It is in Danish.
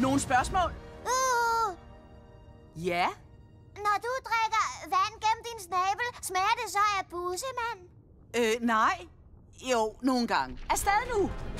Nogle spørgsmål? Uh, Ja. når du drikker vand gennem din snabel, smager det så af bussemand? Øh, nej. Jo, nogle gange. Afsted nu.